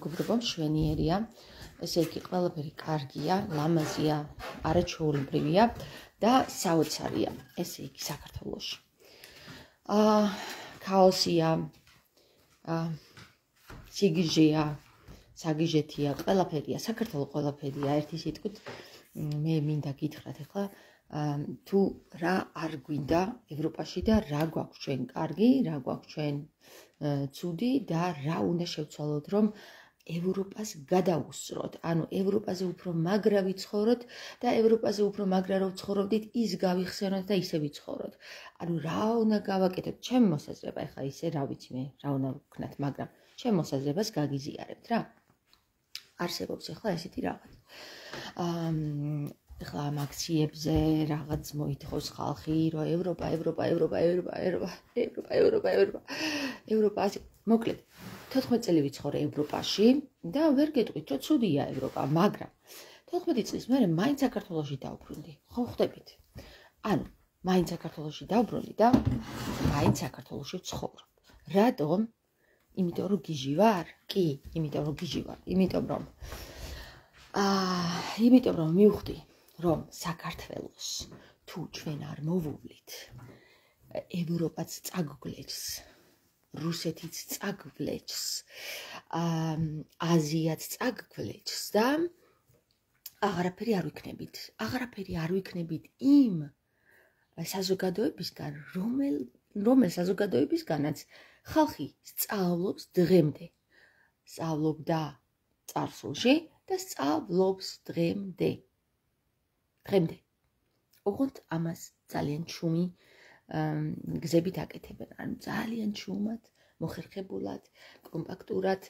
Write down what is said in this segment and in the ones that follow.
მეგობრებო, მშვენიერია. ესე იგი, ყველაფერი კარგია, ლამაზია, არაჩვეულებრივია და საოცარია. ესე იგი, საქართველოში. აა, ქაოსია. აა, სიგიჟეა, საგიჟეთია, ყველაფერია, საქართველოს ყველაფერია. ერთი სიტყვით მე მინდა გითხრათ ახლა თუ რა არ გვინდა ევროპაში და რა გვაქვს ჩვენ კარგი, რა გვაქვს ჩვენ ცუდი და რა უნდა შევცვალოთ რომ ევროპას გადაუსწროთ. ანუ ევროპაზე უფრო მაგრა ვიცხოვროთ და ევროპაზე უფრო მაგრა რო ვცხოვრობდით, ის გავიხსენოთ და ისე ვიცხოვროთ. ანუ რა უნდა გავაკეთოთ? ჩემ მოსაზრება ეხა ისე რა ვიცი მე, რა უნდა ვქნათ, მაგრამ ჩემ მოსაზრებას გაგიზიარებთ რა. არსებობს ეხლა ესეთი რაღაც. აა ეხლა ამ აქციებზე რაღაც მოითხოვს ხალხი, რომ ევროპა, ევროპა, ევროპა, ევროპა, ევროპა, ევროპა, ევროპა, ევროპა. ევროპა ასე. მოკლედ, 14 წელი ვიცხოვრე ევროპაში და ვერ გეტყვით, რომ ცუდია ევროპა, მაგრამ 14 წლის მერე მაინც საქართველოსში დავბრუნდი. ხო ხვდებით? ანუ მაინც საქართველოსში დავბრუნდი და მაინც საქართველოსში ვცხოვრობ. რატომ? იმიტომ რომ გიჟი ვარ? კი, იმიტომ რომ გიჟი ვარ. იმიტომ რომ აა, იმიტომ რომ მივხვდი, რომ საქართველოს თუ ჩვენ არ მოვუვლით ევროპაც წაგგლეჭს რუსეთიც წაგგლეჭს აზიაც წაგგლეჭს და აღარაფერი არ ვიქნებით. აღარაფერი არ ვიქნებით იმ საზოგადოებისგან რომელ რომელ საზოგადოებისგანაც ხალხი სწავლობს დღემდე. სწავლობდა წარსულში და სწავლობს დღემდე. დღემდე. ოღონდ ამას ძალიან ჩუმი გზებით აკეთებენ. ანუ ძალიან ჩუმად, მოხერხებულად, კომპაქტურად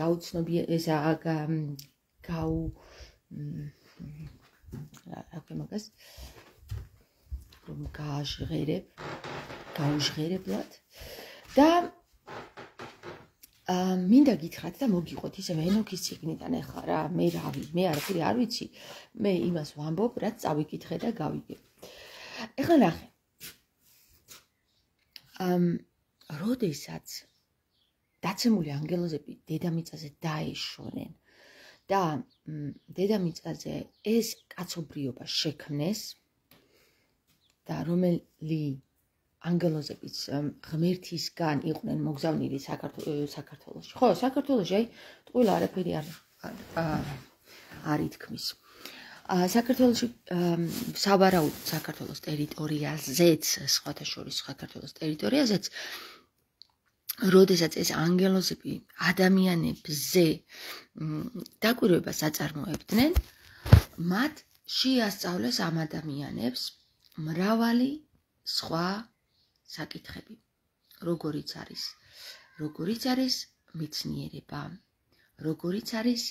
გაუცნობი ესა გაუ აკვე მაგას? გააჟღერებ, გაუჟღერებლად. და აა მინდა გითხრათ და მოგიყვეთ ისე ენოქის ციგნიდან ახლა რა მე რავი მე არაფერი არ ვიცი. მე იმას ვამბობ რაც წავიკითხე და გავიგე. ახლა ნახე როდესაც დაცემული ანგელოზები დედამიწაზე დაეშონენ და დედამიწაზე ეს კაცობრიობა შექმნეს და რომელი ანგელოზებიც ღმერთისგან იყვნენ მოგზავნილი საქართველოში. ხო, საქართველოში აი ყველა არაფერი არ არ ითქმის. საქართველოში საბარაუდ საქართველოს ტერიტორიაზეც, სხვათა შორის საქართველოს ტერიტორიაზეც როდესაც ეს ანგელოზები ადამიანებზე დაკვირვებას აწარმოებდნენ, მათ შეასწავლეს ამ ადამიანებს მრავალი სხვა საკითხები. როგორიც არის? როგორიც არის მეცნიერება? როგორიც არის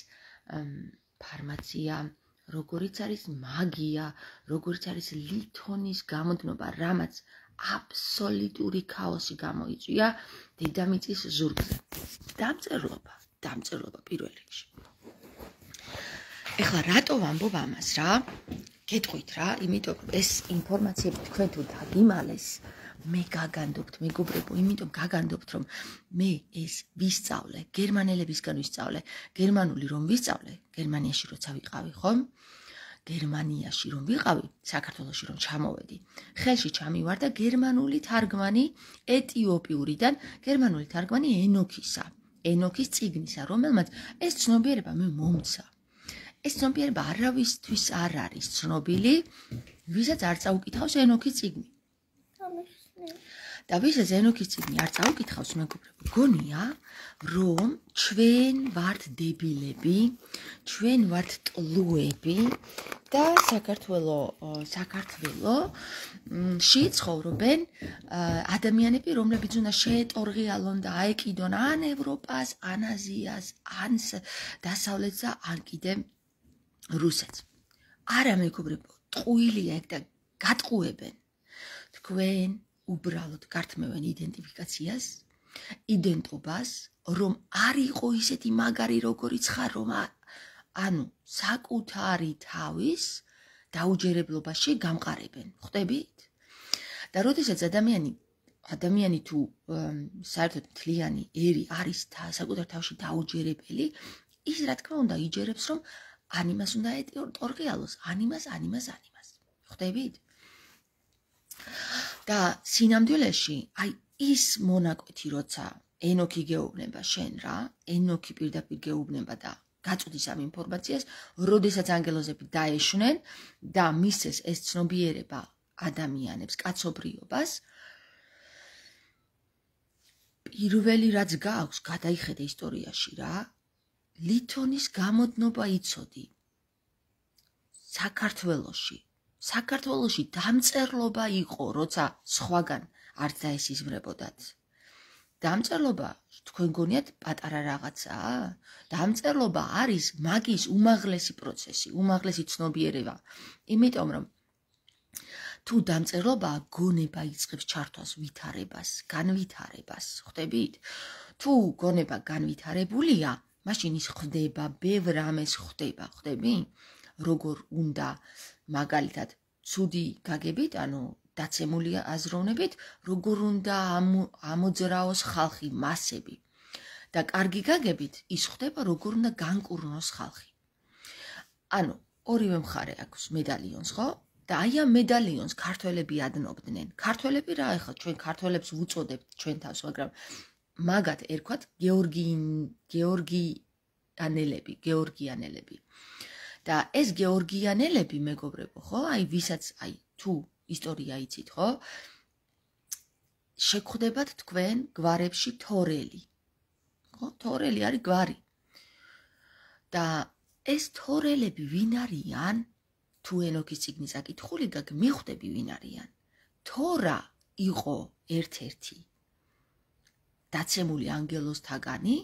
ფარმაცია? როგორიც არის მაგია? როგორიც არის ლითონის გამოდნობა, რამაც აბსოლუტური ქაოსი გამოიწვია დედამიწის ზურგზე. დამწერლობა, დამწერლობა პირველ რიგში. ეხლა რატო ვამბობ ამას რა? გეტყვით რა, იმიტომ რომ ეს ინფორმაციები თქვენ თუ დაგიმალეს, მე გაგანდობთ მეგობრებო, იმიტომ გაგანდობთ რომ მე ეს ვისწავლე, გერმანელებისგან ვისწავლე, გერმანული რომ ვისწავლე, გერმანიაში როცა ვიყავი, ხო? გერმანიაში რომ ვიყავი, საქართველოში რომ ჩამოვედი, ხელში ჩამივარ და გერმანული თარგმანი ეტიოპიურიდან, გერმანული თარგმანი ენოქისა, ენოქის ციგნისა, რომელმაც ეს ცნობიერება მე მომცა. ეს ცნობიერება არავისთვის არ არის ცნობილი, ვისაც არ წაუკითხავს ენოქის ციგნი. და ვისაც ენოქის ციგნი არ წაუკითხავს მეგობრებო, გონია, რომ ჩვენ ვართ დებილები, ჩვენ ვართ ტლუები და საქართველო საქართველო ში ცხოვრობენ ადამიანები, რომლებიც უნდა შეეტორღიალონ და აეკიდონ ან ევროპას, ან აზიას, ან დასავლეთს და ან კიდე რუსეთს. არა მეგობრებო, ტყუილია ეგ და გატყუებენ თქვენ უბრალოდ გართმევენ იდენტიფიკაციას, იდენტობას, რომ არ იყო ისეთი მაგარი როგორიც ხარ, რომ ანუ საკუთარი თავის დაუჯერებლობაში გამყარებენ. ხვდებით? და როდესაც ადამიანი ადამიანი თუ საერთოდ თლიანი ერი არის და საკუთარ თავში დაუჯერებელი, ის რა თქმა უნდა იჯერებს, რომ ანიმას უნდა ეტორღიალოს, ანიმას, ანიმას, ანიმას. ხვდებით? და სინამდვილეში, აი ის მონაკვეთი, როცა ენოქი გეუბნება შენ რა, ენოქი პირდაპირ გეუბნება და გაწუდის ამ ინფორმაციას, როდესაც ანგელოზები დაეშვნენ და მისცეს ეს ცნობიერება ადამიანებს, კაცობრიობას, პირველი რაც გააქვს, გადაიხედე ისტორიაში რა, ლითონის გამოდნობა იწოდი. საქართველოში, საქართველოში დამწერლობა იყო, როცა სხვაგან არ დაესიზმრებოდათ. დამწერლობა თქვენ გონიათ პატარა რაღაცაა? დამწერლობა არის მაგის უმაღლესი პროცესი, უმაღლესი ცნობიერება. იმიტომ რომ თუ დამწერლობა გონება იწყებს ჩართვას ვითარებას, განვითარებას, ხვდებით? თუ გონება განვითარებულია, მაშინ ის ხდება, ბევრ ამეს ხდება, ხვდები? როგორ უნდა მაგალითად ცუდი გაგებით, ანუ დაცემული აზროვნებით, როგორ უნდა ამოძრაოს ხალხი, მასები. და კარგი გაგებით ის ხდება, როგორ უნდა განკურნოს ხალხი. ანუ ორივე მხარე აქვს მედალიონს, ხო? და აი ამ მედალიონს ქართველები ადნობდნენ. ქართველები რა ახლა ჩვენ ქართველებს ვუწოდებთ ჩვენ თავს, მაგრამ მაგათ ერქვათ გეორგი გეორგიანელები, გეორგიანელები. და ეს გეორგიანელები მეგობრებო, ხო? აი ვისაც აი თუ ისტორია იცით, ხო? შეგხვდებათ თქვენ გვარებში თორელი. ხო? თორელი არის გვარი. და ეს თორელები ვინ არიან? თუ ენოქის ციგნის აკითხული და მიხვდები ვინ არიან. თორა იყო ერთ-ერთი დაცემული ანგელოსთაგანი,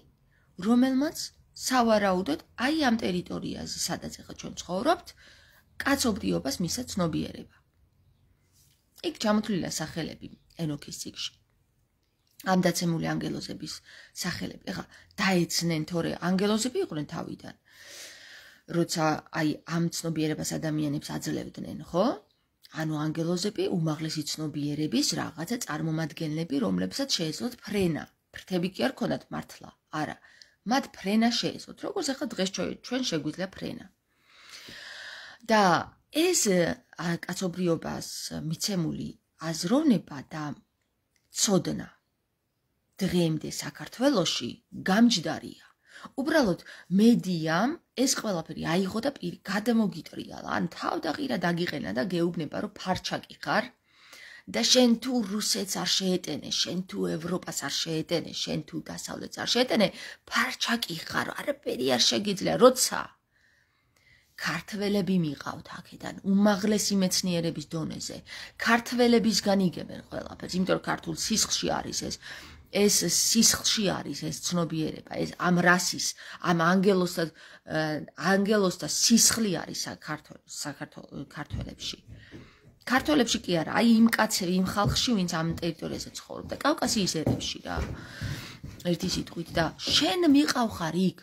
რომელმაც სავარაუდოდ აი ამ ტერიტორიაზე, სადაც ახლა ჩვენ ცხოვრობთ, კაცობრიობას მისცა ცნობიერება. იქ ჩამოთვლილია სახელები ენოქის ციგში. ამ დაცემული ანგელოზების სახელები. ეხლა დაეცნენ თორე ანგელოზები იყვნენ თავიდან. როცა აი ამ ცნობიერებას ადამიანებს აძლევდნენ, ხო? ანუ ანგელოზები უმაღლესი ცნობიერების რაღაცა წარმომადგენლები, რომლებსაც შეეძლოთ ფრენა. ფრთები კი არ ქონდათ მართლა. არა. მათ ფრენა შეეძლოთ. როგორც ახლა დღეს ჩვენ შეგვიძლია ფრენა. და ეს კაცობრიობას მიცემული აზროვნება და ცოდნა დღემდე საქართველოში გამჯდარია. უბრალოდ მედიამ ეს ყველაფერი აიღო და პირი გადამოგიტრიალა. ან თავდაღირა დაგიყენა და გეუბნება რომ ფარჩაკი ხარ და შენ თუ რუსეთს არ შეეტენე, შენ თუ ევროპას არ შეეტენე, შენ თუ დასავლეთს არ შეეტენე, ფარჩაკი ხარ. არაფერი არ შეგიძლია, როცა ქართველები მიყავთ აქედან უმაღლესი მეცნიერების დონეზე ქართველებისგან იგებენ ყველაფერს იმიტომ რომ ქართულ სისხლში არის ეს ეს სისხლში არის ეს ცნობიერება ეს ამ რასის ამ ანგელოსთა ანგელოსთა სისხლი არის საქართველოს საქართველოს ქართველებში ქართველებში კი არა. აი იმ კაცები იმ ხალხში ვინც ამ ტერიტორიაზე ცხოვრობდა. კავკასიის ერებში რა. ერთი სიტყვით და შენ მიყავ ხარ იქ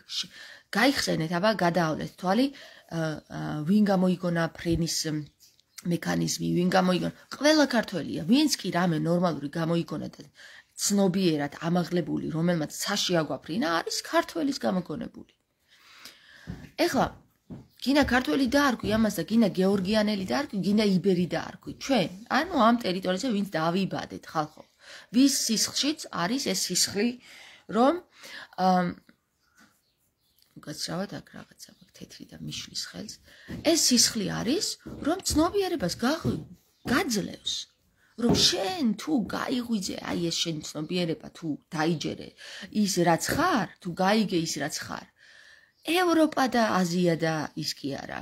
გაიხსენეთ აბა გადაავლეთ თვალი. ვინ გამოიგონა ფრენის მექანიზმი, ვინ გამოიგონა? ყველა ქართველია, ვინც კი რამე ნორმალური გამოიგონა და ცნობიერად ამაღლებული, რომელმაც საში აგვაფრინა, არის ქართველის გამოგონებული. ეხლა გინა ქართველი დაარქვი ამას და გინა გეორგიანელი დაარქვი, გინა იბერი დაარქვი. ჩვენ, ანუ ამ ტერიტორიაზე ვინც დავიბადეთ ხალხო. ვის სისხლშიც არის ეს სისხლი, რომ აა გაცრავად აქ რაღაცა თეთრი და მიშლის ხელს. ეს სისხლი არის, რომ ცნობიერებას გაძლევს. რომ შენ თუ გაიღვიძე, აი ეს შენ ცნობიერება თუ დაიჯერე ის რაც ხარ, თუ გაიგე ის რაც ხარ. ევროპა და აზია და ის კი არა,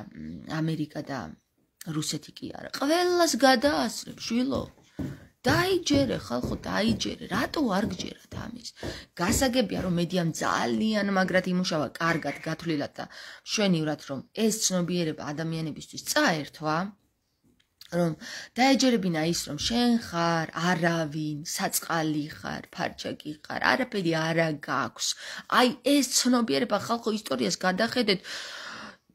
ამერიკა და რუსეთი კი არა. ყველას გადაასრებ, შვილო. დაიჯერე ხალხო დაიჯერე რატო არ გჯერათ ამის გასაგებია რომ მედიამ ძალიან მაგრად იმუშავა კარგად გათვლილად და შვენივრად რომ ეს ცნობიერება ადამიანებისთვის წაერთვა რომ დაეჯერებინა ის რომ შენ ხარ არავინ საწყალი ხარ ფარჩაკი ხარ არაფერი არა გაქვს აი ეს ცნობიერება ხალხო ისტორიას გადახედეთ.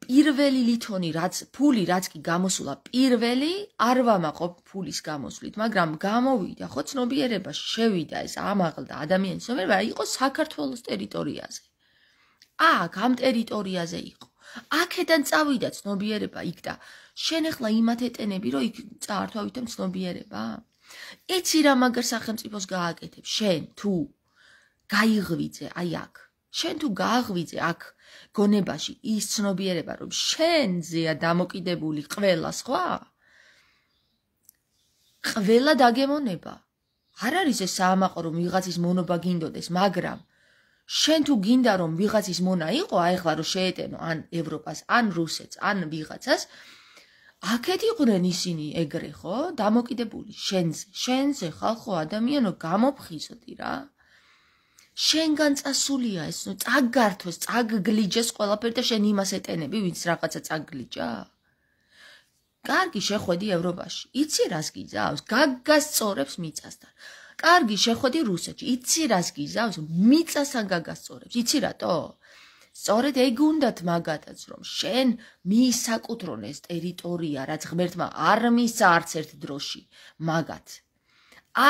პირველი ლითონი რაც ფული რაც კი გამოსულა პირველი არ ვამაყო ფულის გამოსვლით მაგრამ გამოვიდა ხო ცნობიერება შევიდა ეს ამაღლდა ადამიანის ცნობიერება იყო საქართველოს ტერიტორიაზე. აქ ამ ტერიტორიაზე იყო. აქედან წავიდა ცნობიერება იქ და შენ ახლა იმათ ეტენები რომ იქ წაართვავითე ცნობიერება იცი რა მაგარ სახელმწიფოს გააკეთებ შენ თუ გაიღვიძე აი აქ შენ თუ გააღვიძე აქ გონებაში ის ცნობიერება რომ შენზეა დამოკიდებული ყველა სხვა? ყველა დაგემონება. არ არის ეს საამაყო რომ ვიღაცის მონობა გინდოდეს მაგრამ შენ თუ გინდა რომ ვიღაცის მონა იყო აი ახლა რომ შეეტენო ან ევროპას ან რუსეთს ან ვიღაცას აქეთ იყვნენ ისინი ეგრე ხო? დამოკიდებული. შენზე შენზე ხალხო ადამიანო გამოფხიზოდი რა. შენგან წასულია ეს ნუ წაგართოს წაგგლიჯეს ყველაფერი და შენ იმას ეტენები ვინც რაღაცა წაგგლიჯა. კარგი შეხვედი ევროპაში. იცი რას გიზავს? გაგასწორებს მიწასთან. კარგი შეხვედი რუსეთში. იცი რას გიზავს? მიწასთან გაგასწორებს იცი რატო სწორედ ეგ უნდათ მაგათაც რომ შენ მისაკუთრონ ეს ტერიტორია რაც ღმერთმა არ მისცა არც ერთ დროში მაგათ.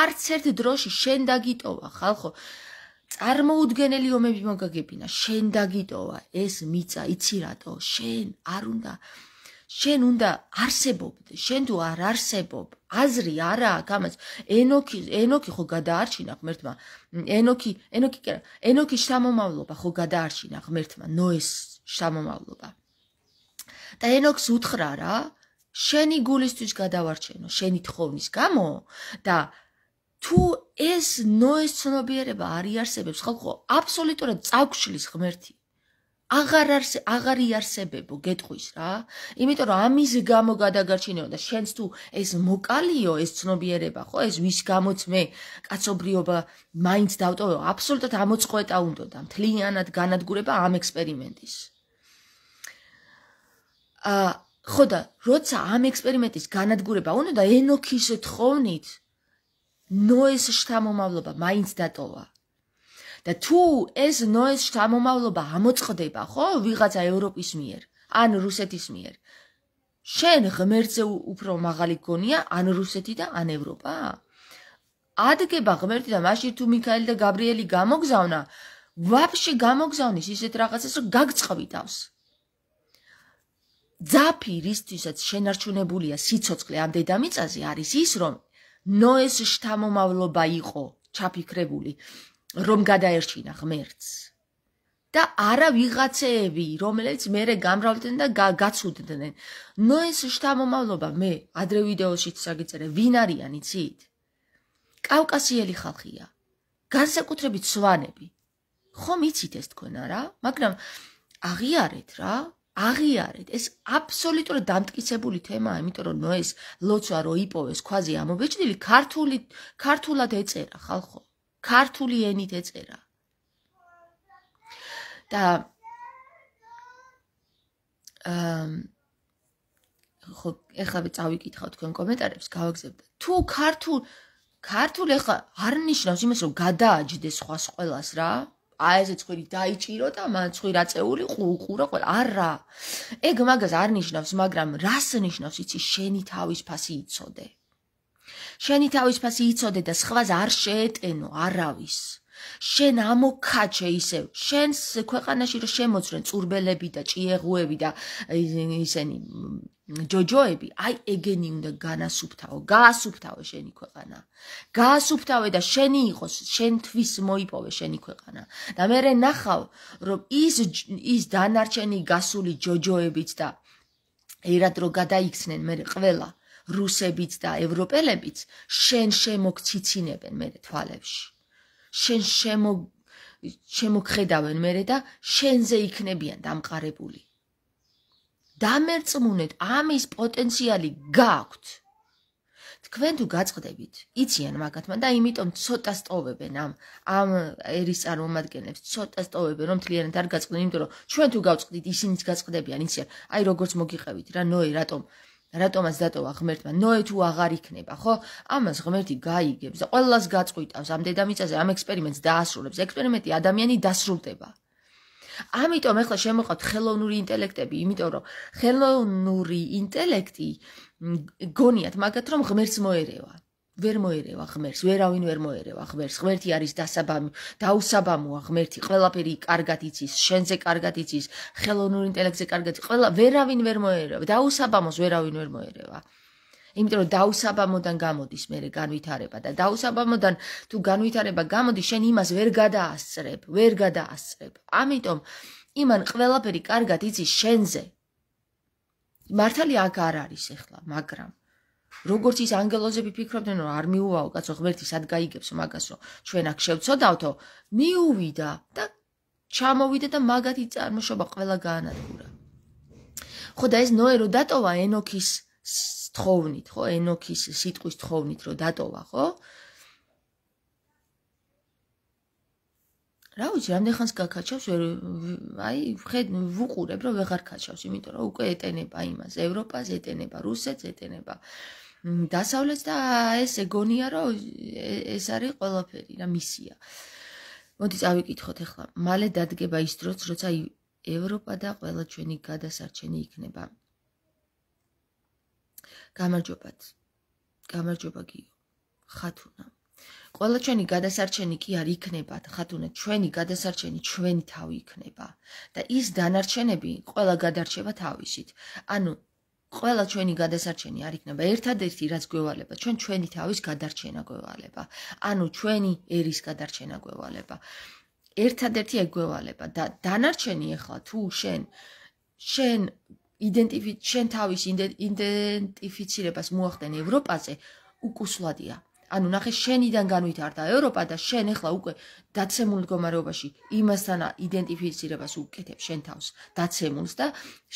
არც ერთ დროში შენ დაგიტოვა ხალხო. წარმოუდგენელი ომები მოგაგებინა. შენ დაგიტოვა ეს მიწა იცი რატო? შენ არ უნდა შენ უნდა არსებობდე შენ თუ არ არსებობ აზრი არა აქვს ამას. ენოქი ენოქი ხო გადაარჩინა ღმერთმა ენოქი ენოქი კი ენოქი შთამომავლობა ხო გადაარჩინა ღმერთმა ნოეს შთამომავლობა. და ენოქს უთხრა რა შენი გულისთვის გადავარჩენო შენი თხოვნის გამო და თუ ეს ნოეს ცნობიერება არ იარსებებს ხალხო აბსოლუტურად წაგშლის ღმერთი აღარ არს აღარ იარსებებო გეტყვის რა. იმიტომ რომ ამის გამო გადაგარჩინეო და შენს თუ ეს მოკალიო ეს ცნობიერება ხო ეს ვის გამოც მე კაცობრიობა მაინც დავტოვე აბსოლუტურად ამოწყვეტა უნდა და მთლიანად განადგურება ამ ექსპერიმენტის. ა ხო და როცა ამ ექსპერიმენტის განადგურება უნდა და ენოქის თხოვნით ნოეს შთამომავლობა მაინც დატოვა. და თუ ეს ნოეს შთამომავლობა ამოწყდება, ხო, ვიღაცა ევროპის მიერ, ან რუსეთის მიერ. შენ ღმერთზე უფრო მაღალი გონია, ან რუსეთი და ან ევროპა? ადგება ღმერთი და მაშინ თუ მიქაელი და გაბრიელი გამოგზავნა, ვაფშე გამოგზავნის ისეთ რაღაცას, რომ გაგწყვითავს. ძაფი რისთვისაც შენარჩუნებულია სიцоცხლე ამ დედამიწაზე არის ის, რომ ნოეს შთამომავლობა იყო ჩაფიქრებული რომ გადაერჩინა ღმერთს. და არა ვიღაცეები რომელიც მეરે გამრავლდნენ და გაცუდდნენ. ნოეს შთამომავლობა მე ადრე ვიდეოშიც საგიწერე ვინ არიან იცით? კავკასიელი ხალხია. განსაკუთრებით სვანები. ხომ იცით ეს თქვენ არა? მაგრამ აღიარეთ რა აღიარეთ. ეს აბსოლუტურად დამტკიცებული თემაა იმიტომ რომ ნოეს ლოცვა რო იპოვეს ქვაზე ამობეჭდილი ქართული ქართულად ეწერა ხალხო ქართული ენით ეწერა. და ამ ხო ეხლა ვიწავიკითხავ თქვენ კომენტარებს გავაგზავნე თუ ქართულ ქართულ ეხლა არ ნიშნავს იმას რომ გადააჯდეს სხვა ყველას რა. აი ეს ცხვირი დაიჭირო და მან ცხვირა წეული ყურყურა ყველა არა ეგ მაგას არ ნიშნავს მაგრამ რას ნიშნავს იცი შენი თავის ფასი იწოდე შენი თავის ფასი იწოდე და სხვას არ შეეტენო არავის. შენ ამოქაჩე ისევ. შენს ქვეყანაში რომ შემოწრენ წურბელები და ჭიეღუები და ისენი ჯოჯოები აი ეგენი უნდა განასუფთავო გაასუფთავო შენი ქვეყანა. გაასუფთავე და შენი იყოს შენთვის მოიპოვე შენი ქვეყანა. და მე ნახავ რომ ის ის დანარჩენი გასული ჯოჯოებიც და ერად რო გადაიქცნენ მე ყველა რუსებიც და ევროპელებიც შენ შემოგციცინებენ მე თვალებში. შენ შემო შემოხედავენ მე და შენზე იქნებიან დამყარებული. დამერწმუნეთ ამის პოტენციალი გაქვთ თქვენ თუ გაწყდებით იციან მაგათმა და იმიტომ ცოტა სტოვებენ ამ ამ ერის წარმომადგენლებს ცოტა სტოვებენ რომ თლიანად არ გაწყდნენ იმიტომ რომ ჩვენ თუ გავწყდით ისინიც გაწყდებიან იციან აი როგორც მოგიყევით რა ნოე რატომ რატომაც დატოვა ღმერთმა ნოე თუ აღარ იქნება ხო? ამას ღმერთი გაიგებს და ყველას გაწყვიტავს ამ დედამიწაზე ამ ექსპერიმენტს დაასრულებს. ექსპერიმენტი ადამიანი დასრულდება. ამიტომ ახლა შემოყავთ ხელოვნური ინტელექტები, იმიტომ რომ ხელოვნური ინტელექტი გონიათ მაგათ რომ ღმერთს მოერევა. ვერ მოერევა ღმერთს, ვერავინ ვერ მოერევა ღმერთს. ღმერთი არის დასაბამი, დაუსაბამოა ღმერთი, ყველაფერი კარგად იცის, შენზე კარგად იცის, ხელოვნურ ინტელექტზე კარგად იცის, ყველა ვერავინ ვერ მოერევა, დაუსაბამოს ვერავინ ვერ მოერევა. იმიტომ რომ დაუსაბამოდან გამოდის მერე განვითარება და დაუსაბამოდან თუ განვითარება გამოდის, შენ იმას ვერ გადაასწრებ, ვერ გადაასწრებ. ამიტომ იმან ყველაფერი კარგად იცის შენზე. მართალი აქ არ არის ახლა, მაგრამ როგორც ის ანგელოზები ფიქრობდნენ რომ არ მიუვაო კაცო ღმერთი სად გაიგებს მაგას რომ ჩვენ აქ შევწოდავთო მიუვიდა და ჩამოვიდა და მაგათი წარმოშობა ყველა გაანადგურა. ხო და ეს ნოე რო დატოვა ენოქის თხოვნით ხო ენოქის სიტყვის თხოვნით რო დატოვა ხო? რა ვიცი რამდენ ხანს გაკაჩავს აი ხედ ვუყურებ რომ ვეღარ კაჩავს იმიტომ რომ უკვე ეტენება იმას. ევროპას ეტენება რუსეთს ეტენება დასავლეთ და ეს ეგონია რომ ეს არის ყველაფერი რა მისია. მოდი წავიკითხოთ ახლა. მალე დადგება ის დროც, როცა ევროპა და ყველა ჩვენი გადასარჩენი იქნება. გამარჯობათ. გამარჯობა გიო. ხათუნა. ყველა ჩვენი გადასარჩენი კი არ იქნება, ხათუნა, ჩვენი გადასარჩენი ჩვენი თავი იქნება და ის დანარჩენები ყველა გადარჩება თავისით. ანუ ყველა ჩვენი გადასარჩენი არ იქნება. ერთადერთი რაც გვევალება ჩვენ ჩვენი თავის გადარჩენა გვევალება. ანუ ჩვენი ერის გადარჩენა გვევალება. ერთადერთი ეგ გვევალება. და დანარჩენი ახლა თუ შენ შენ იდენტიფი შენ თავის იდენტიფიცირებას მოახდენ ევროპაზე უკუსლადია ანუ ნახე შენიდან განვითარდა ევროპა და შენ ახლა უკვე დაცემულ მდგომარეობაში იმასთან იდენტიფიცირებას უკეთებ შენ თავს დაცემულს და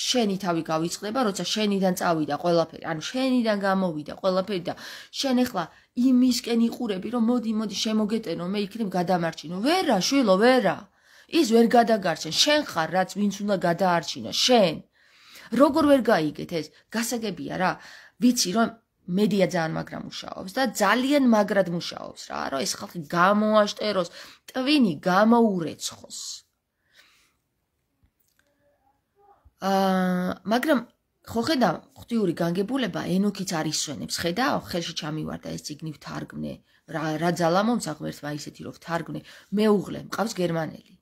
შენი თავი გავიწყდება როცა შენიდან წავიდა ყველაფერი. ანუ შენიდან გამოვიდა ყველაფერი და შენ ახლა იმისკენ იყურები რომ მოდი მოდი შემოგეტენო მე იქნებ გადამარჩინო ვერა შვილო ვერა ის ვერ გადაგარჩენ. შენ ხარ რაც ვინც უნდა გადაარჩინო შენ. როგორ ვერ გაიგეთ ეს? გასაგებია რა. ვიცი რომ მედია ძალიან მაგრა მუშაობს და ძალიან მაგრად მუშაობს რა, რომ ეს ხალხი გამოაშტეროს, ტვინი გამოურეცხოს. აა, მაგრამ ხო ხედა, ღვთიური განგებულება ენოქიც არის სვენებს, ხედა, ხელში ჩამივარდა ეს ციგნი ვთარგმნე, რა რა ძალა მომცა ღმერთმა ისეთი რომ ვთარგმნე, მეუღლე, მყავს გერმანელი.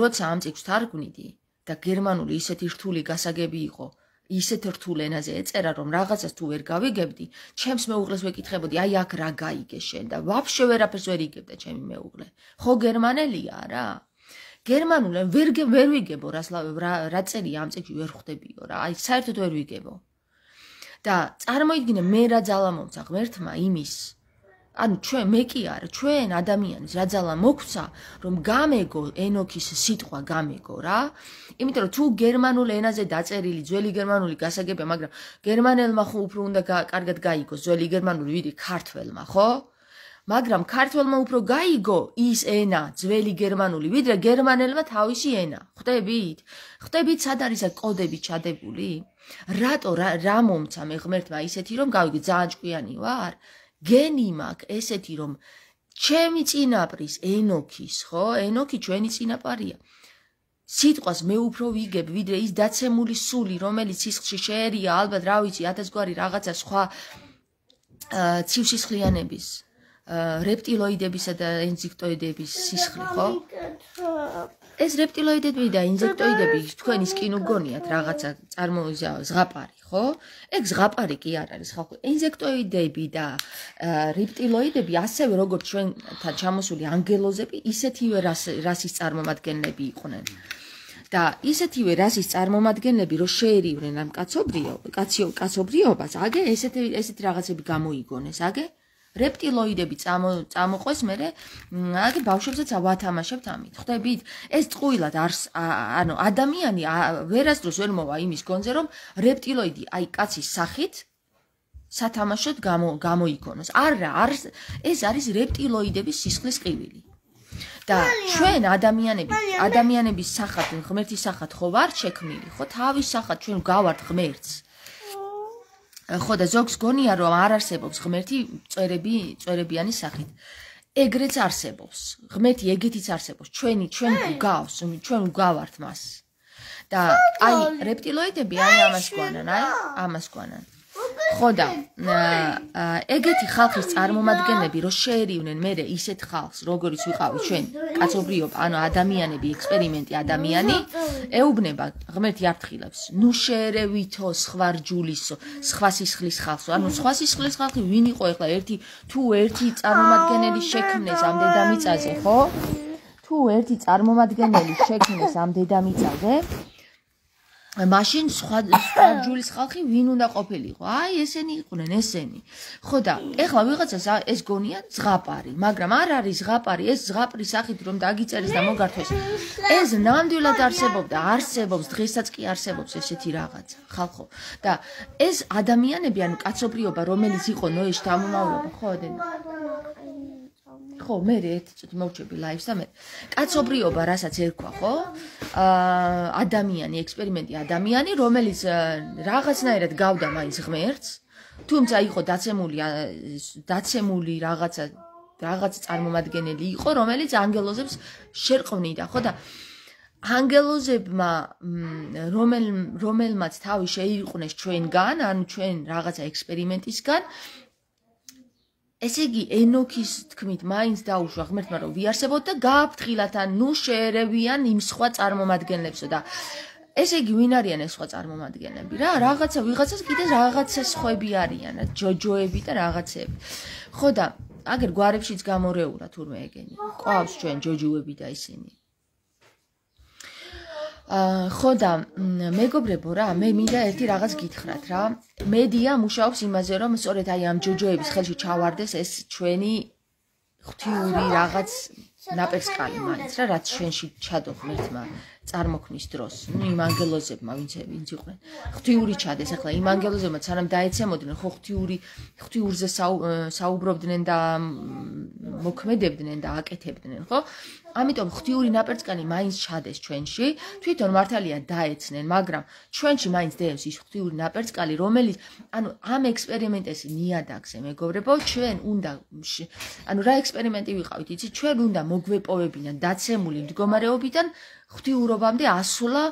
როცა ამ ციგს ვთარგმნიდი და გერმანული ისეთი რთული გასაგები იყო, ისეთ რთულ ენაზე ეწერა რომ რაღაცას თუ ვერ გავიგებდი, ჩემს მეუღლეს ვეკითხებოდი, აი აქ რა გაიგე შენ და ვაფშე ვერაფერს ვერ იგებდა ჩემი მეუღლე. ხო გერმანელია რა? გერმანულ ვერ ვერ ვიგებო რას რა წერია ამ წიგში ვერ ხვდებიო რა. აი საერთოდ ვერ ვიგებო. და წარმოიდგინე მე რა ძალა მომცა ღმერთმა იმის ანუ ჩვენ მე კი არა ჩვენ ადამიანის რა ძალა მოგვცა რომ გამეგო ენოქის სიტყვა გამეგო რა. იმიტომ რომ თუ გერმანულ ენაზე დაწერილი ძველი გერმანული გასაგებია მაგრამ გერმანელმა ხო უფრო უნდა კარგად გაიგოს ძველი გერმანული ვიდრე ქართველმა ხო? მაგრამ ქართველმა უფრო გაიგო ის ენა ძველი გერმანული ვიდრე გერმანელმა თავისი ენა. ხვდებით? ხვდებით სად არის ეს კოდები ჩადებული? რატო რა მომცა მე ღმერთმა ისეთი რომ გავიგე ძალიან ჭკვიანი ვარ გენი მაქვს ესეთი რომ ჩემი წინაპრის ენოქის ხო? ენოქი ჩვენი წინაპარია. სიტყვას მე უფრო ვიგებ ვიდრე ის დაცემული სული რომელიც სისხლში შეერია ალბათ რა ვიცი ათასგვარი რაღაცა სხვა ცივსისხლიანების რეპტილოიდებისა და ენზექტოიდების სისხლი ხო ეს რეპტილოიდები და ინზექტოიდები თქვენის კინო გონიათ რაღაცა წარმოიზა ზღაპარი ხო? ეგ ზღაპარი კი არ არის ხალხო. ინზექტოიდები და რეპტილოიდები ასევე როგორც ჩვენთან ჩამოსული ანგელოზები ისეთივე რასის წარმომადგენლები იყვნენ. და ისეთივე რასის წარმომადგენლები რო შეერივნენ ამ კაცობრიო, კაციო კაცობრიობას, აგე ესეთი ესეთი რაღაცები გამოიგონეს, აგე? რეპტილოიდები წამოყვეს მე აგი ბავშვებსაც ავათამაშებთ ამით. ხვდებით? ეს წყუილად არ ანუ ადამიანი ვერასდროს ვერ მოვა იმის გონზე რომ რეპტილოიდი აი კაცის სახით სათამაშოდ გამო გამოიქონოს. არა არ ეს არის რეპტილოიდების სისხლის ყივილი. და ჩვენ ადამიანები ადამიანების სახათ ღმერთის სახათ ხო ვარ შექმნილი ხო? თავის სახათ ჩვენ გავართ ღმერთს ხო და ზოგს გონია რომ არ არსებობს ღმერთი წერები წერებიანი სახით. ეგრეც არსებობს. ღმერთი ეგეთიც არსებობს. ჩვენი ჩვენ გავს, ჩვენ გავართ მას. და აი რეპტილოიდები აი ამას გვანან, აი ამას გვანან. ხო და ეგეთი ხალხის წარმომადგენლები რო შეერივნენ მე ისეთ ხალხს როგორიც ვიყავი ჩვენ კაცობრიობა ანუ ადამიანები ექსპერიმენტი ადამიანი ეუბნება ღმერთი აფრთხილებს ნუ შეერევითო სხვა რჯულისო სხვა სისხლის ხალხო ანუ სხვა სისხლის ხალხი ვინ იყო ეხლა? ერთი თუ ერთი წარმომადგენელი შექმნეს ამ დედამიწაზე ხო? თუ ერთი წარმომადგენელი შექმნეს ამ დედამიწაზე მაშინ სხვა ჯულის ხალხი ვინ უნდა ყოფილიყო? აი ესენი იყვნენ, ესენი. ხო და ეხლა ვიღაცას ეს გონიან ზღაპარი, მაგრამ არ არის ზღაპარი, ეს ზღაპრის სახით რომ დაგიწერეს და მოგართვეს. ეს ნამდვილად არსებობდა, არსებობს, დღესაც კი არსებობს ესეთი რაღაცა, ხალხო. და ეს ადამიანები, ანუ კაცობრიობა, რომელიც იყო ნოეში თამომავლობა, ხო და ხო, მე ერთ წუთი მოვჩები ლაივს და მე კაცობრიობა, რასაც ერქვა, ხო? აა ადამიანი, ექსპერიმენტი ადამიანი, რომელიც რაღაცნაირად გავდა მაინც ღმერთს, თუმცა იყო დაცემული დაცემული რაღაცა რაღაც წარმომადგენელი იყო, რომელიც ანგელოზებს შერყვნიდა, ხო და ანგელოზებმა რომელ რომელმაც თავი შეიყვნეს ჩვენგან, ანუ ჩვენ რაღაცა ექსპერიმენტისგან, ესე იგი ენოქის თქმით მაინც დაუშვა ღმერთმა რომ ვიარსებოდ და გააფრთხილათ ან ნუ შეერევიან იმ სხვა წარმომადგენლებსო და ესე იგი ვინ არიან ეს სხვა წარმომადგენლები რა? რაღაცა ვიღაცას კიდე რაღაცა სხვები არიან ჯოჯოები და რაღაცები. ხო და აგერ გვარებშიც გამორეულა თურმე ეგენი ყავს ჩვენ ჯოჯოები და ისინი ხო და მეგობრებო რა, მე მინდა ერთი რაღაც გითხრათ რა. მედია მუშაობს იმაზე, რომ სწორედ აი ამ ჯოჯოების ხელში ჩავარდეს ეს ჩვენი ღვთიური რაღაც ნაპერსკალი მაინც რა, რაც ჩვენში ჩადო ღმერთმა წარმოქმნის დროს. ნუ იმ ანგელოზებმა ვინც ვინც იყვნენ. ღვთიური ჩადეს ახლა იმ ანგელოზებმა სანამ დაეცემოდნენ ხო ღვთიური ღვთიურზე საუბრობდნენ და მოქმედებდნენ და აკეთებდნენ, ხო? ამიტომ ღვთიური ნაპერწკანი მაინც ჩადეს ჩვენში, თვითონ მართალია დაეცნენ, მაგრამ ჩვენში მაინც დევს ის ღვთიური ნაპერწკალი, რომელიც ანუ ამ ექსპერიმენტეს ნიადაგზე, მეგობრებო, ჩვენ უნდა ანუ რა ექსპერიმენტი ვიყავით, იცი, ჩვენ უნდა მოგვეპოვებინა დაცემული მდგომარეობიდან ღვთიურობამდე ასულა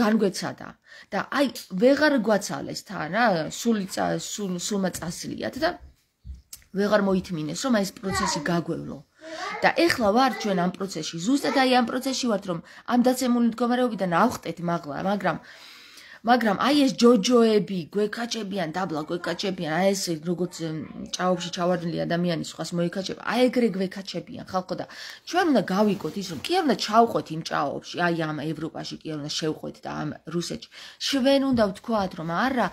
განგვეცადა. და აი ვეღარ გვაცალეს თან რა სული სულმა წასლიათ და ვეღარ მოითმინეს რომ აი ეს პროცესი გაგვევლო. და ეხლა ვარ ჩვენ ამ პროცესში ზუსტად აი ამ პროცესში ვართ რომ ამ დაცემული მდგომარეობიდან ავხტეთ მაგლა მაგრამ მაგრამ აი ეს ჯოჯოები გვეკაჭებიან დაბლა გვეკაჭებიან აი ეს როგორც ჭაობში ჩავარდნილი ადამიანი სხვას მოეკაჭება აი ეგრე გვეკაჭებიან ხალხო და ჩვენ უნდა გავიკოთ ის რომ კი არ უნდა ჩავყვეთ იმ ჭაობში აი ამ ევროპაში კი არ უნდა შევყვეთ და ამ რუსეთში. ჩვენ უნდა ვთქვათ რომ არა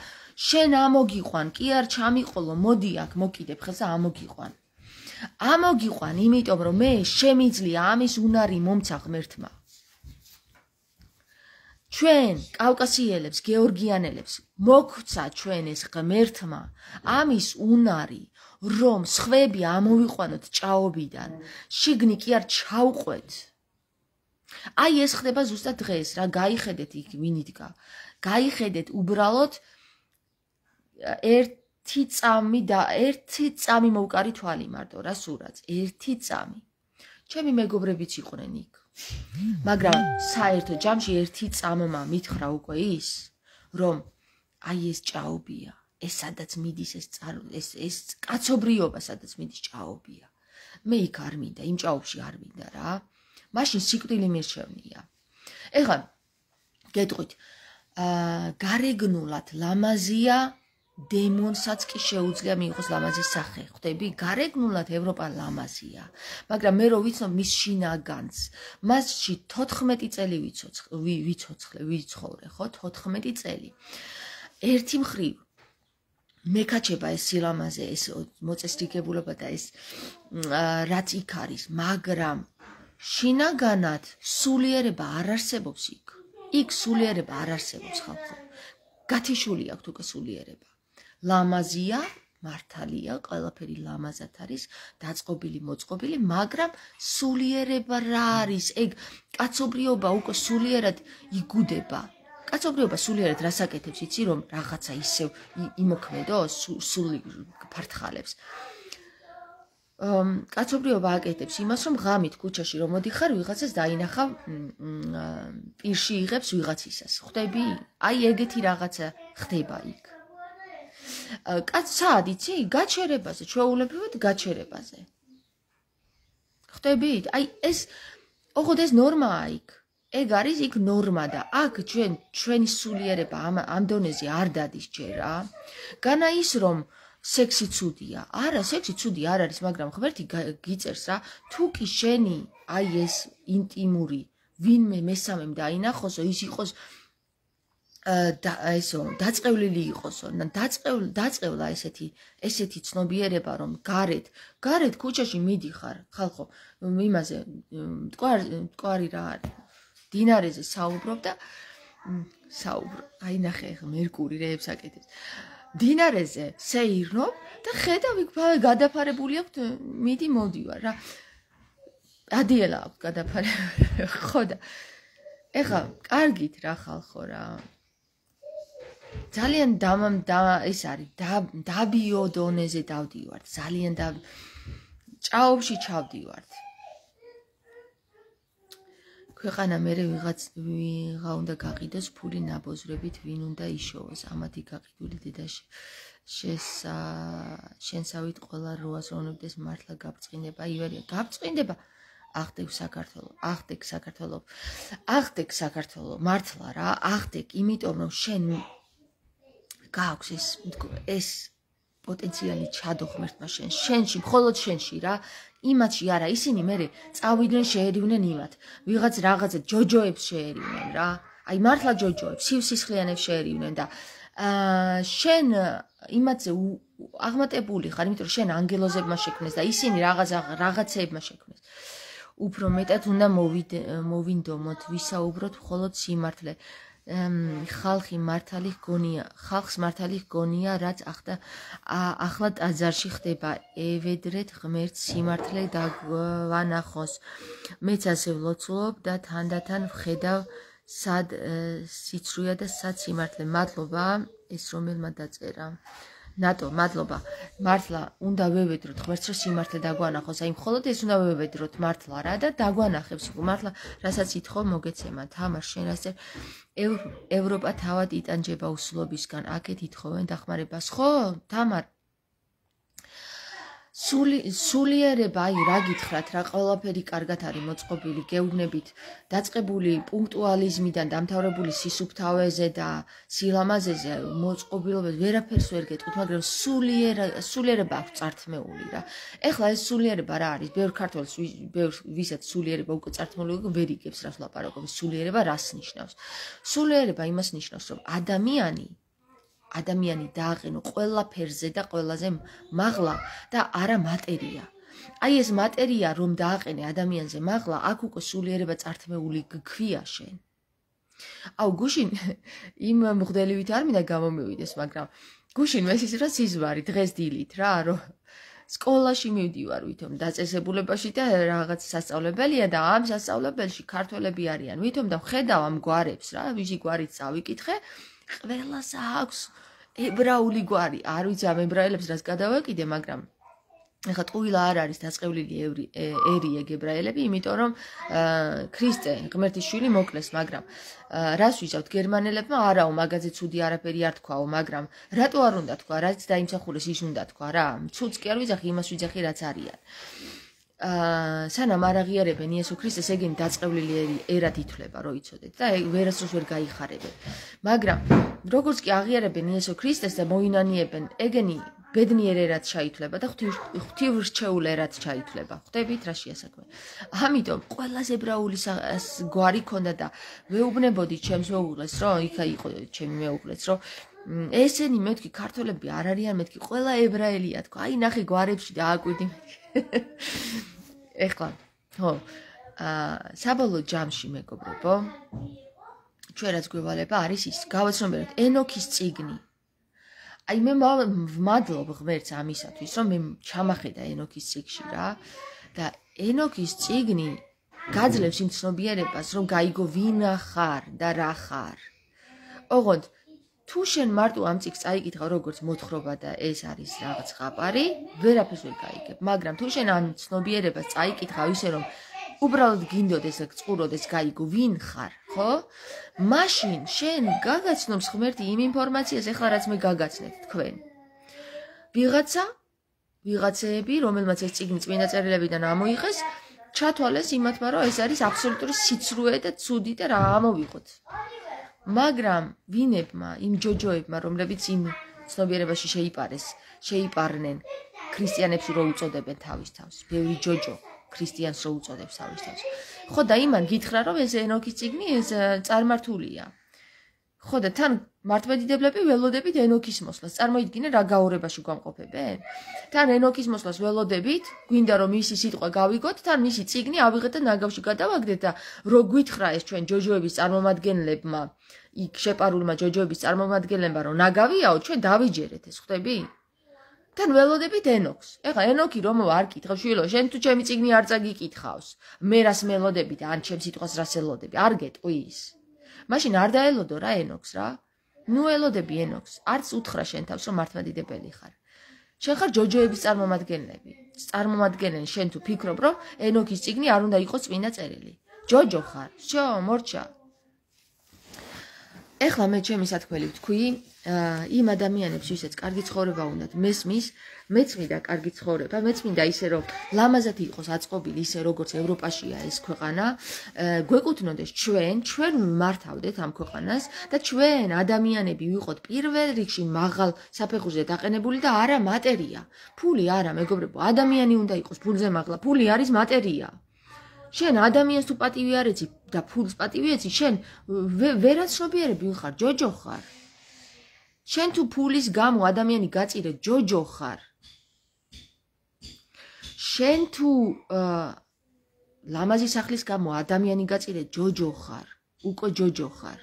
შენ ამოგიყვან კი არ ჩამიყოლო მოდი აქ მოკიდებ ხელს და ამოგიყვან. ამოგიყვან იმიტომ რომ მე შემიძლია ამის უნარი მომცა ღმერთმა ჩვენ კავკასიელებს გეორგიანელებს მოგცა ჩვენ ეს ღმერთმა. ამის უნარი რომ სხვები ამოვიყვანოთ ჭაობიდან შიგნი კი არ ჩავყვეთ. აი ეს ხდება ზუსტად დღეს რა გაიხედეთ იქ ვინ იდგა. გაიხედეთ უბრალოდ ერთ ერთი წამი და ერთი წამი მოვკარი თვალი მარტო რა სურაც ერთი წამი. ჩემი მეგობრებიც იყვნენ იქ მაგრამ საერთო ჯამში ერთი წამმა მითხრა უკვე ის რომ აი ეს ჭაობია ეს სადაც მიდის ეს ეს ეს კაცობრიობა სადაც მიდის ჭაობია. მე იქ არ მინდა იმ ჭაობში არ მინდა რა. მაშინ სიკვდილი მირჩევნია. ეხლა გეტყვით აა გარეგნულად ლამაზია დემონსაც კი შეუძლია მიიღოს ლამაზის სახე. ხვდები, გარეგნულად ევროპა ლამაზია, მაგრამ მე რო ვიცნობ მის შინაგანს, მასში 14 წელი ვიცოცხლე, ვიცოცხლე, ვიცხოვრე, ხო, 14 წელი. ერთი მხრივ მეკაჩება ეს სილამაზე, ეს მოწესრიგებულობა და ეს რაც იქ არის, მაგრამ შინაგანად სულიერება არ არსებობს იქ. იქ სულიერება არ არსებობს ხალხო. გათიშული აქვს უკვე სულიერება. ლამაზია, მართალია, ყველაფერი ლამაზად არის, დაწყობილი, მოწყობილი, მაგრამ სულიერება რა არის? ეგ კაცობრიობა უკვე სულიერად იგუდება. კაცობრიობა სულიერად რასაკეთებს, იცი რომ რაღაცა ისევ იმოქმედო, სული ფართხალებს. კაცობრიობა აკეთებს იმას, რომ ღამით ქუჩაში რომ მოდიხარ, ვიღაცას დაინახავ პირში იღებს ვიღაცისას. ხვდები? აი ეგეთი რაღაცა ხდება იქ. კაც სად იცი? გაჩერებაზე, ჩვეულებრივად გაჩერებაზე. ხვდებით? აი ეს ოღონდ ეს ნორმაა იქ. ეგ არის იქ ნორმა და აქ ჩვენ ჩვენი სულიერება ამ ამ დონეზე არ დადის ჯერ რა. განა ის რომ სექსი ცუდია. არა, სექსი ცუდი არ არის, მაგრამ ღმერთი გიწერს რა, თუ კი შენი აი ეს ინტიმური ვინმე მესამემ დაინახოსო, ის იყოს ესო დაწყევლილი იყოსო. დაწყევლ დაწყევლა ესეთი ესეთი ცნობიერება რომ გარეთ, გარეთ ქუჩაში მიდიხარ, ხალხო, იმაზე მტკვარ მტკვარი რა არის? დინარეზე საუბრობ და საუბრო. აი ნახე ხა მერკური რეებს აკეთებს. დინარეზე სეირნობ და ხედავ იქ გადაფარებული აქვს მიდი მოდივარ რა ადიელა აქვს გადაფარებული ხო და ეხა კარგით რა ხალხო რა ძალიან დამამ და ეს არის დაბიო დონეზე დავდივართ ძალიან და ჭაობში ჩავდივართ. ქვეყანა მე ვიღაც ვიღა უნდა გაყიდოს ფული ნაბოზრებით ვინ უნდა იშოვოს. ამათი გაყიდული დედაში შესა შენსავით ყველა როას რონებდეს მართლა გაბწყინდება ივერია გაბწყინდება ახდეკ საქართველო ახდეკ საქართველო ახდეკ საქართველო მართლა რა ახდეკ იმიტომ რომ შენ გააქვს ეს ეს პოტენციალი ჩადო ღმერთმა შენ შენში მხოლოდ შენში რა. იმათში არა ისინი მე წავიდნენ შეერივნენ იმათ. ვიღაც რაღაცა ჯოჯოებს შეერივნენ რა. აი მართლა ჯოჯოებს სივსისხლიანებს შეერივნენ და აა შენ იმათზე აღმატებული ხარ იმიტომ რომ შენ ანგელოზებმა შექმნეს და ისინი რაღაცა რაღაცეებმა შექმნეს. უფრო მეტად უნდა მოვინდომოთ ვისაუბროთ მხოლოდ სიმართლე ხალხი მართალი გონია ხალხს მართალი გონია რაც ახლა ახლა ტაძარში ხდება. ევედრეთ ღმერთ სიმართლე დაგვანახოს. მეც ასე ვლოცულობ და თანდათან ვხედავ სად სიცრუია და სად სიმართლე. მადლობა ეს რომელმა დაწერა ნატო, მადლობა. მართლა უნდა ვევედროთ ღმერთს რომ სიმართლე დაგვანახოს. აი მხოლოდ ეს უნდა ვევედროთ მართლა რა და დაგვანახებს. მართლა რასაც ითხოვ მოგეცემა. თამარ შენ ასე ევროპა თავად იტანჯება უსლობისგან. აქეთ ითხოვენ დახმარებას. ხო? თამარ სული სულიერება, აი რა გითხრათ, რა ყველაფერი კარგად არის მოწყობილი, გეუბნებით, დაწყებული პუნქტუალიზმიდან დამთავრებული სისუფთავეზე და სილამაზეზე მოწყობილობა ვერაფერს ვერ გეტყვით, მაგრამ სულიერ სულიერება აქვს წართმეული რა. ეხლა ეს სულიერება რა არის? ბევრ ქართველს, ბევრ ვისაც სულიერება უკვე წართმეული უკვე ვერ იგებს რას ლაპარაკობ. სულიერება რას ნიშნავს? სულიერება იმას ნიშნავს, რომ ადამიანი ადამიანი დააყენო ყველაფერზე და ყველაზე მაღლა და არა მატერია. აი ეს მატერია რომ დააყენე ადამიანზე მაღლა, აქ უკვე სულიერება წართმეული გქვია შენ. აუ გუშინ იმ მღდელივით არ მინდა გამომივიდეს, მაგრამ გუშინ მესის რა სიზვარი დღეს დილით რა, რომ სკოლაში მივდივარ ვითომ დაწესებულებაში და რაღაც სასწავლებელია და ამ სასწავლებელში ქართველები არიან. ვითომ და ხედავ ამ გვარებს რა, ვიჟი გვარით წავიკითხე, ყველას აქვს ებრაული გვარი. არ ვიცი ამ ებრაელებს რას გადავაკიდე, მაგრამ ეხა ტყუილა არ არის დაწყევლილი ერი ებრაელები, იმიტომ რომ ქრისტე ღმერთის შვილი მოკლეს, მაგრამ რას ვიზავთ გერმანელებმა? არაო, მაგაზე ცუდი არაფერი არ თქვაო, მაგრამ რატო არ უნდა თქვა, რაც დაიმსახურეს ის უნდა თქვა რა. ცუდს კი არ ვიძახი, იმას ვიძახი, რაც არიან. აა სანამ არ აღიარებენ იესო ქრისტეს ეგენი დაწყევლილი ერად ითვლება რო იცოდეთ და ვერასდროს ვერ გაიხარებენ. მაგრამ როგორც კი აღიარებენ იესო ქრისტეს და მოინანიებენ ეგენი ბედნიერ ერად ჩაითვლება და ღვთივრჩეულ ერად ჩაითვლება. ხვდებით? რა შეასაქმე. ამიტომ ყველაზე ებრაული გვარი ქონდა და ვეუბნებოდი ჩემს მეუღლეს რომ იქა იყო ჩემი მეუღლეც რომ ესენი მეთქი ქართველები არ არიან მეთქი ყველა ებრაელია თქო. აი ნახე გვარებში დააკვირდი ეხლა ხო აა საბოლოო ჯამში მეგობრებო ჩვენ რაც გვევალება არის ის გავაცნობიეროთ ენოქის ციგნი აი მე ვმადლობ ღმერთს ამისათვის რომ მე ჩამახედა ენოქის ციგში რა. და ენოქის ციგნი გაძლევს იმ ცნობიერებას რომ გაიგო ვინ ხარ და რა ხარ. ოღონდ თუ შენ მარტო ამ წიგს წაიკითხავ როგორც მოთხრობა და ეს არის რაღაც ხაპარი, ვერაფერს ვერ გაიგებ, მაგრამ თუ შენ ამ ცნობიერებას წაიკითხავ ისე რომ უბრალოდ გინდოდეს ეს წყუროდეს გაიგო ვინ ხარ, ხო? მაშინ შენ გაგაცნობს ღმერთი იმ ინფორმაციას, ეხლა რაც მე გაგაცნეთ თქვენ. ვიღაცა ვიღაცეები, რომელმაც ეს წიგნი წმინდა წერილებიდან ამოიღეს, ჩათვალეს იმათმა, რომ ეს არის აბსოლუტური სიცრუე და ცუდი და რა ამოვიღოთ. მაგრამ ვინებმა იმ ჯოჯოებმა რომლებიც იმ ცნობიერებაში შეიპარეს შეიპარნენ ქრისტიანებს რო უწოდებენ თავის თავს. ბევრი ჯოჯო ქრისტიანს რო უწოდებს თავის თავს. ხო და იმან გითხრა რომ ეს ენოქის ციგნი ეს წარმართულია ხო და თან მართმედიდებლები ველოდებით ენოქის მოსლას წარმოიდგინე რა გაურებაში გამყოფებენ თან ენოქის მოსლას ველოდებით გვინდა რომ მისი სიტყვა გავიგოთ თან მისი ციგნი ავიღეთ და ნაგავში გადავაგდეთ და რო გითხრა ეს ჩვენ ჯოჯოების წარმომადგენლებმა იქ შეპარულმა ჯოჯოების წარმომადგენლებმა რომ ნაგავიაო ჩვენ დავიჯერეთ ეს ხვდები? თან ველოდებით ენოქს ეხლა ენოქი რომ არ კითხავს შვილო შენ თუ ჩემი ციგნი არ წაგიკითხავს მე რას მელოდებით ან ჩემ სიტყვას რას ელოდები? არ გეტყვის მაშინ არ დაელოდო რა ენოქს რა. ნუ ელოდები ენოქს არც უთხრა შენ თავს რომ მართლმადიდებელი ხარ. შენ ხარ ჯოჯოების წარმომადგენლები. წარმომადგენელი შენ თუ ფიქრობ რომ ენოქის ციგნი არ უნდა იყოს წინა წერილი. ჯოჯო ხარ შო მორჩა. ეხლა მე ჩემი სათქველი ვთქვი იმ ადამიანებს ვისაც კარგი ცხოვრება უნდათ მესმის მეწმინდა კარგი ცხოვრება მეწმინდა ისე რომ ლამაზად იყოს აწყობილი ისე როგორც ევროპაშია ეს ქვეყანა გვეკუთვნოდეს ჩვენ ჩვენ მართავდეთ ამ ქვეყანას და ჩვენ ადამიანები ვიყოთ პირველ რიგში მაღალ საფეხურზე დაყენებული და არა მატერია. ფული არა მეგობრებო ადამიანი უნდა იყოს ფულზე მაღლა ფული არის მატერია. შენ ადამიანს თუ პატივი არ ეცი და ფულს პატივი ეცი შენ ვერაცნობიერები ხარ ჯოჯო ხარ შენ თუ ფულის გამო ადამიანი გაწირე ჯოჯო ხარ. შენ თუ ლამაზი სახლის გამო ადამიანი გაწირე ჯოჯო ხარ უკვე ჯოჯო ხარ.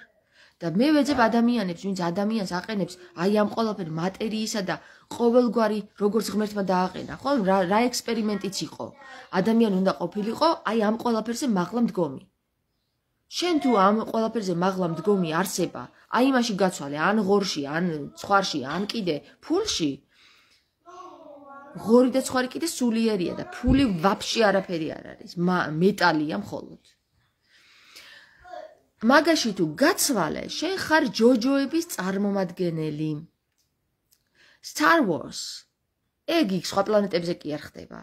და მე ვეძებ ადამიანებს ვინც ადამიანს აყენებს აი ამ ყოველფერ მატერიისა და ყოველგვარი როგორც ღმერთმა დააყენა ხო? რა რა ექსპერიმენტიც იყო? ადამიანი უნდა ყოფილიყო აი ამ ყოველფერზე მაღლა მდგომი. შენ თუ ამ ყველაფერზე მაღლა მდგომი არსება, აი იმაში გაცვალე, ან ღორში, ან ცხარში, ან კიდე ფულში. ღორი და ცხარი კიდე სულიერია და ფული ვაფშე არაფერი არ არის, მეტალია მხოლოდ. მაგაში თუ გაცვალე, შენ ხარ ჯოჯოების წარმომადგენელი. Star Wars. ეგი სხვა პლანეტებზე კი არ ხდება.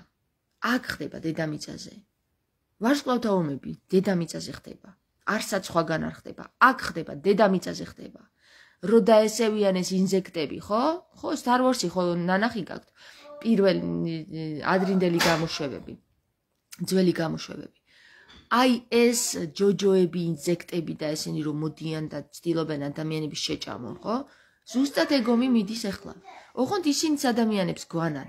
აქ ხდება დედამიწაზე. ვარსკვლავთა ომები დედამიწაზე ხდება. არცაც სხვაგან არ ხდება. აქ ხდება, დედამიწაზე ხდება. რო დაესევიან ეს ინზექტები, ხო? ხო, Star Wars-ი ხო ნანახი გაქვთ. პირველი ადრინდელი გამოშვებები. ძველი გამოშვებები. აი ეს ჯოჯოები, ინზექტები და ესენი რომ მოდიან და ცდილობენ ადამიანების შეჭამონ, ხო? ზუსტად ეგომი მიდის ახლა. ოღონდ ისინიც ადამიანებს გვანან.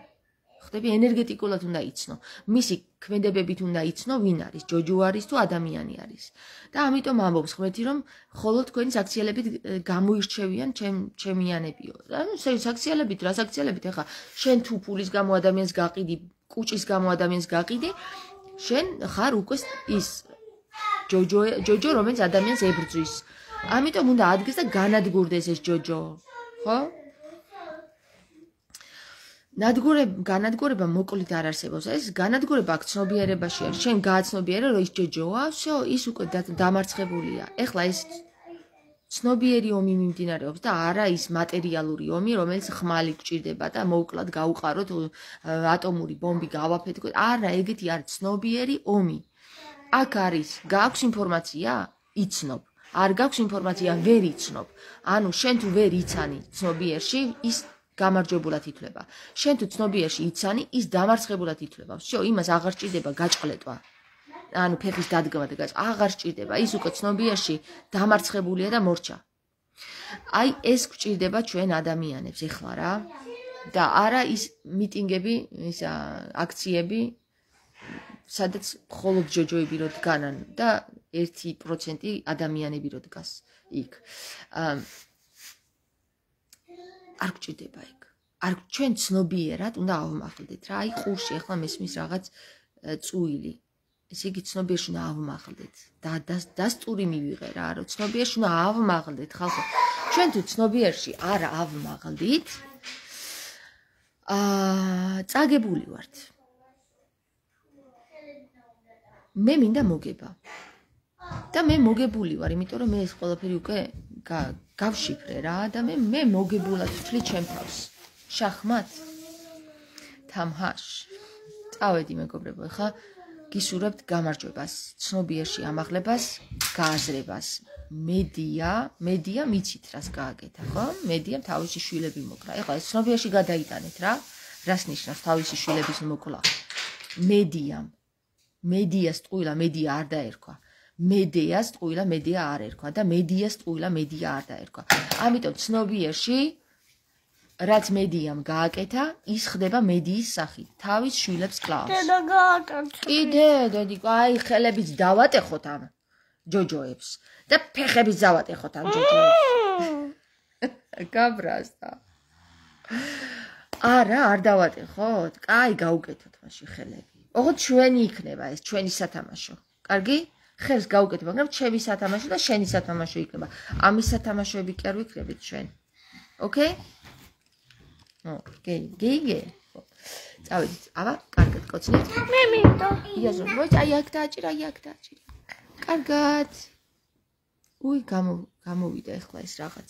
ხდები ენერგეტიკულად უნდა იცნო. მისი ქმედებებით უნდა იცნო ვინ არის ჯოჯო არის თუ ადამიანი არის. და ამიტომ ამბობს ხვეთი რომ ხოლო თქვენი საქციელებით გამოირჩევიან ჩემ ჩემიანებიო. ანუ საქციელებით რა საქციელებით ახლა შენ თუ ფულის გამო ადამიანს გაყიდი კუჭის გამო ადამიანს გაყიდი შენ ხარ უკვე ის ჯოჯო ჯოჯო რომელიც ადამიანს ებრძვის. ამიტომ უნდა ადგეს და განადგურდეს ეს ჯოჯო ხო ნადგურება განადგურება მოკლედ არ არსებობს ეს განადგურება აქ ცნობიერებაში არის შენ გააცნობიერე რომ ის ჯოჯოა всё ის უკვე დამარცხებულია ეხლა ეს ცნობიერი ომი მიმდინარეობს და არა ის მატერიალური ომი რომელიც ხმალი გჭირდება და მოუკლად გაუყაროთ ატომური ბომბი გავაფეთქოთ არა ეგეთი არის ცნობიერი ომი აქ არის გაქვს ინფორმაცია იცნობ არ გაქვს ინფორმაცია ვერ იცნობ ანუ შენ თუ ვერ იცანი ცნობიერში ის გამარჯვებულად ითვლება. შენ თუ ცნობიერში იცანი, ის დამარცხებულად ითვლება. შო, იმას აღარ სჭირდება გაჭყლეტვა. ანუ ფეხის დადგმა და გაჭ აღარ სჭირდება. ის უკვე ცნობიერში დამარცხებულია და მორჩა. აი, ეს გვჭირდება ჩვენ ადამიანებს ეხლა რა. და არა ის მიტინგები, ის აქციები, სადაც მხოლოდ ჯოჯოები რო დგანან და 1% ადამიანები რო დგას იქ. აა არ გჭირდება ეგ. არ ჩვენ ცნობიერად უნდა ავმახლდეთ რა. აი ყურში ახლა მესმის რაღაც წუილი. ესე იგი ცნობიერში უნდა ავმახლდეთ. და დასტური მივიღე რა, რომ ცნობიერში უნდა ავმახლდეთ ხალხო. ჩვენ თუ ცნობიერში არ ავმაღლდით აა წაგებული ვართ მე მინდა მოგება და მე მოგებული ვარ იმიტომ რომ მე ეს ყველაფერი უკვე გავშიფრე რა და მე მე მოგებულად ვთვლი ჩემ თავს. შახმათ თამჰაშ. წავედი მეგობრებო ხა გისურვებთ გამარჯვებას ცნობიერში ამაღლებას გააზრებას. მედია მედია მიცით რას გააკეთა ხო? მედია თავისი შვილები მოკრა ეხლა ეს ცნობიერში გადაიტანეთ რა რას ნიშნავს თავისი შვილების მოკლა მედია მედიას ტყუილა მედია არ დაერქვა მედიას ტყუილა მედია არ ერქვა და მედიას ტყუილა მედია არ დაერქვა ამიტომ ცნობიერში რაც მედიამ გააკეთა, ის ხდება მედიის სახით. თავის შვილებს კლავს. დედა გააკეთა. კიდე, დედი, აი, ხელებიც დავატეხოთ ამ ჯოჯოებს და ფეხებიც დავატეხოთ ამ ჯოჯოებს. გაბრასდა. არა, არ დავატეხოთ. კაი, გაუკეთოთ მაშინ ხელები. ოღონდ ჩვენი იქნება ეს, ჩვენი სათამაშო. კარგი? ხელს გაუკეთებ, მაგრამ ჩემი სათამაშო და შენი სათამაშო იქნება. ამის სათამაშოები კი არ ვიქნებით ჩვენ. ოკეი? ო, გეი, გეი, გეი. წავედით. აბა, კარგად კოცნით. მე მინდა. იაზო, მოიც, აი აქ დააჭირა, აი აქ დააჭირა. კარგად. უი, გამო, გამოვიდა ახლა ეს რაღაც.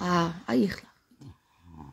აა, აი ახლა.